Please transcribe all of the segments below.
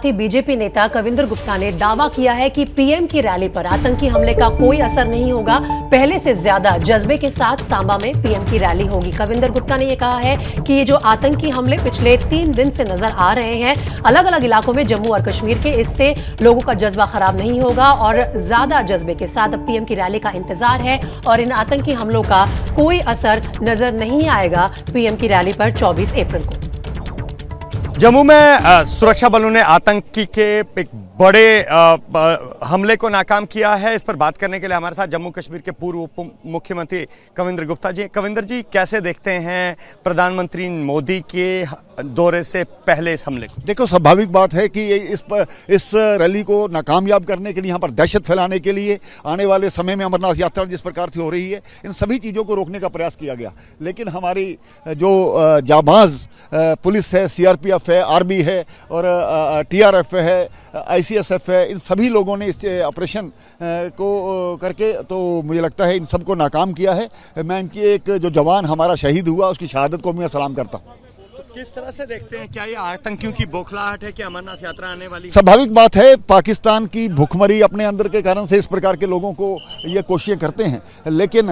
साथ ही बीजेपी नेता कविंद्र गुप्ता ने दावा किया है कि पीएम की रैली पर आतंकी हमले का कोई असर नहीं होगा। पहले से ज़्यादा जज्बे के साथ सांबा में पीएम की रैली होगी। कविंद्र गुप्ता ने यह कहा है कि ये जो आतंकी हमले पिछले तीन दिन से नज़र आ रहे हैं अलग अलग इलाकों में जम्मू और कश्मीर के, इससे लोगों का जज्बा खराब नहीं होगा और ज़्यादा जज्बे के साथ पीएम की रैली का इंतज़ार है और इन आतंकी हमलों का कोई असर नज़र नहीं आएगा। पीएम की रैली पर 24 अप्रैल को। जम्मू में सुरक्षा बलों ने आतंकी के एक बड़े हमले को नाकाम किया है। इस पर बात करने के लिए हमारे साथ जम्मू कश्मीर के पूर्व उप मुख्यमंत्री कविंद्र गुप्ता जी कविंद्र जी, कैसे देखते हैं प्रधानमंत्री मोदी के दौरे से पहले इस हमले को? देखो, स्वाभाविक बात है कि इस पर इस रैली को नाकामयाब करने के लिए, यहाँ पर दहशत फैलाने के लिए, आने वाले समय में अमरनाथ यात्रा जिस प्रकार से हो रही है, इन सभी चीज़ों को रोकने का प्रयास किया गया। लेकिन हमारी, जो जाबाज पुलिस है सीआरपीएफ है, आर्मी है और टीआरएफ है आईसीएसएफ है, इन सभी लोगों ने इस ऑपरेशन को करके तो मुझे लगता है इन सबको नाकाम किया है। मैं इनकी एक जो जवान हमारा शहीद हुआ, उसकी शहादत को मैं सलाम करता हूँ। किस तरह से देखते हैं? क्या ये आतंकियों की बौखलाहट है कि अमरनाथ यात्रा आने वाली स्वाभाविक बात है पाकिस्तान की भूखमरी अपने अंदर के कारण से इस प्रकार के लोगों को ये कोशिशें करते हैं। लेकिन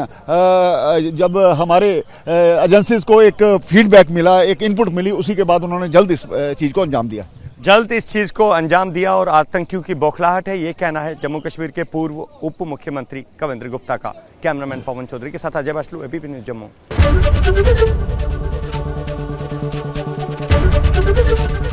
जब हमारे एजेंसीज को एक फीडबैक मिला एक इनपुट मिली उसी के बाद उन्होंने जल्द इस चीज़ को अंजाम दिया। जल्द इस चीज़ को अंजाम दिया और आतंकियों की बौखलाहट है ये कहना है जम्मू कश्मीर के पूर्व उप मुख्यमंत्री कविंद्र गुप्ता का। कैमरामैन पवन चौधरी के साथ अजय बसलू ABP news Jammu.